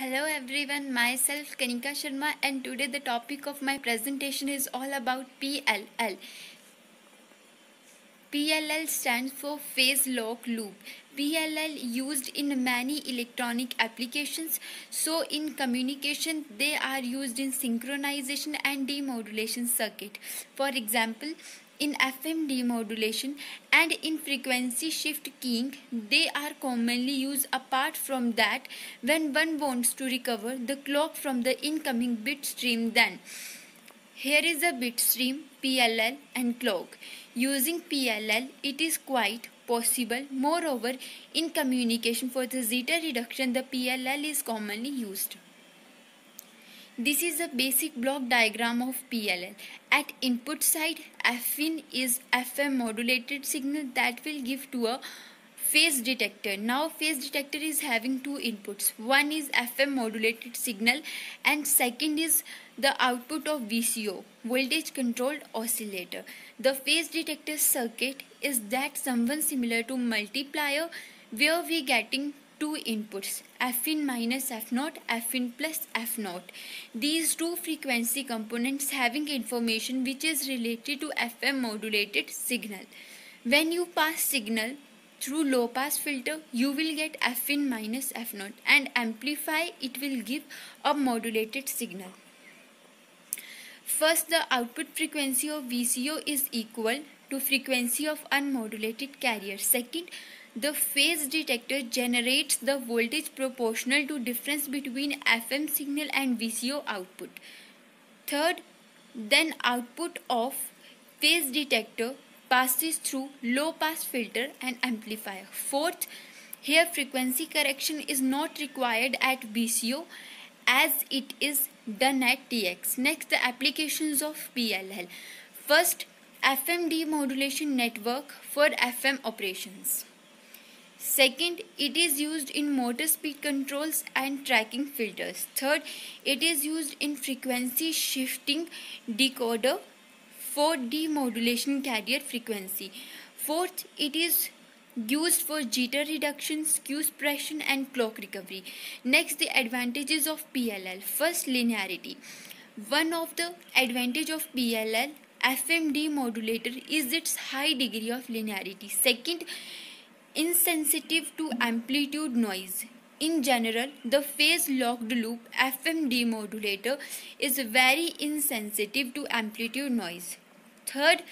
Hello everyone, myself Kanika Sharma and today the topic of my presentation is all about PLL. PLL stands for phase lock loop. PLL used in many electronic applications. So in communication they are used in synchronization and demodulation circuit. For example, in FM demodulation and in frequency shift keying they are commonly used apart from that when one wants to recover the clock from the incoming bit stream then. Here is a bit stream PLL and clock. Using PLL it is quite possible. Moreover in communication for the jitter reduction the PLL is commonly used this is a basic block diagram of PLL. At input side, Fin is FM modulated signal that will give to a phase detector. Now phase detector is having two inputs. One is FM modulated signal and second is the output of VCO, voltage controlled oscillator. The phase detector circuit is that someone similar to multiplier where we getting two inputs Fin minus F naught, f in plus F naught. These two frequency components having information which is related to FM modulated signal. When you pass signal through low pass filter you will get f in minus F naught and amplify it will give a modulated signal. First the output frequency of VCO is equal to frequency of unmodulated carrier. Second the phase detector generates the voltage proportional to difference between FM signal and VCO output. Third, then output of phase detector passes through low pass filter and amplifier. Fourth, here frequency correction is not required at VCO as it is done at TX. Next, the applications of PLL. First, FM demodulation network for FM operations. Second, it is used in motor speed controls and tracking filters. Third, it is used in frequency shifting decoder for demodulation carrier frequency. Fourth, it is used for jitter reduction, skew suppression and clock recovery. Next, the advantages of PLL. First, linearity. One of the advantage of PLL FM modulator is its high degree of linearity. Second, insensitive to amplitude noise. In general, the phase locked loop FM demodulator is very insensitive to amplitude noise. Third,